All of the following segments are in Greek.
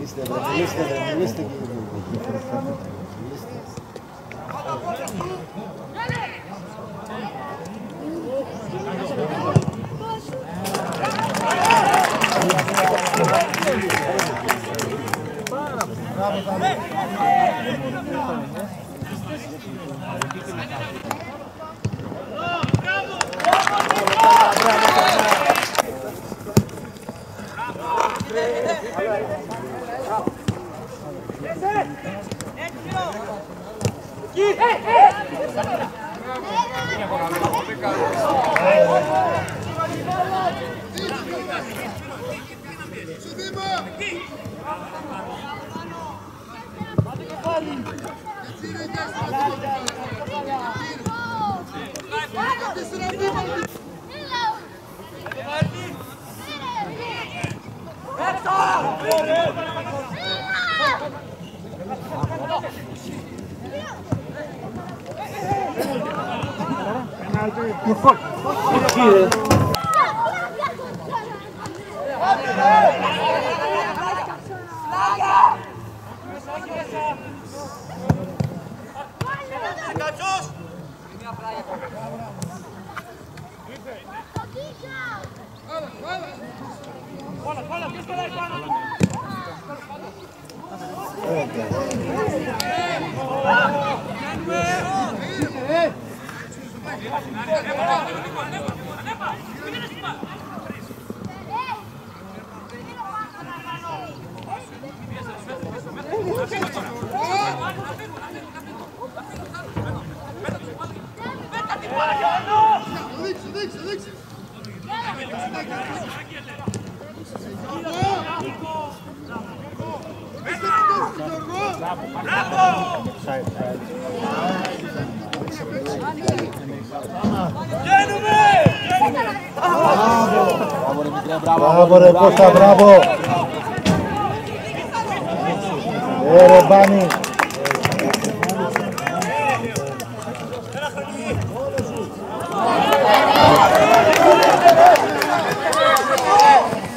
Jeste, brate, jeste, brate, jeste. Jeste. Hvala Bogu. Jeste. Let's! Mejor. Thank you. Ρε Κώστα, Bravo reposta, bravo! Ere Bani!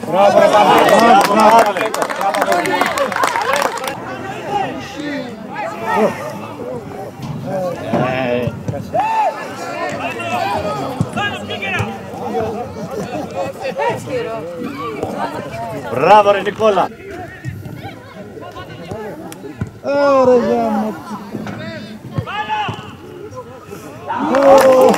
Bravo, bravo, bravo! bravo. Bravo Re Nicola! Oh, Regiamo! Oh.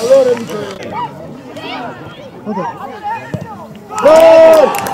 Allora, Nicola! Okay. Gol!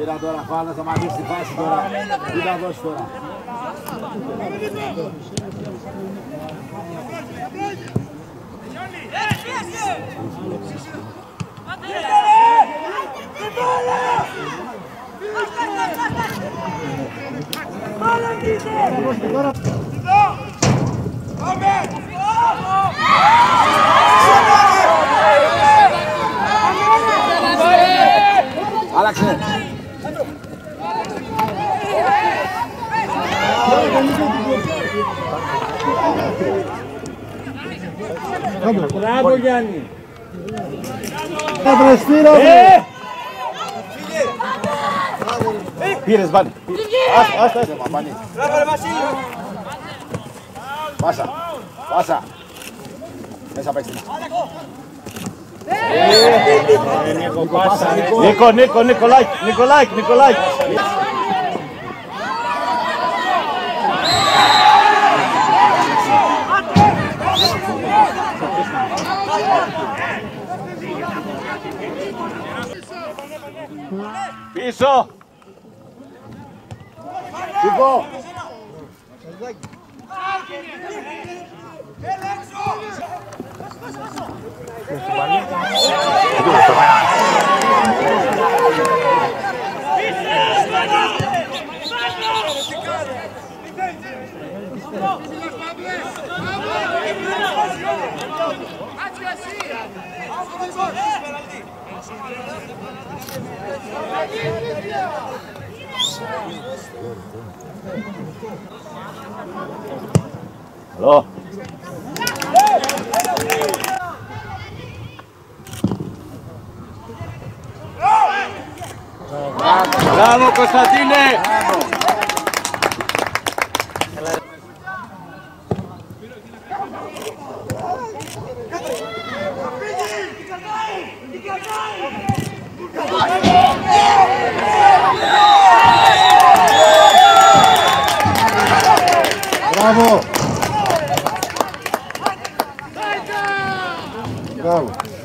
Vereadora Vargas, a Marisa vai se dourar. Cuidado onde estourar. Olha, Vitor! Μπράβο Γιάννη. Τα βρεστήρα Ε! Πήρες, Βάνη. Άστα, άστα, άστα, Βάνη. Πάσα, πάσα. Μέσα παίξτε. Νίκο, Νίκο, Νικολάκη, Νικολάκη, Νικολάκη. Πίσω. Aló. ¡Bravo, Constantine! ¡Bravo! Bravo! Bravo!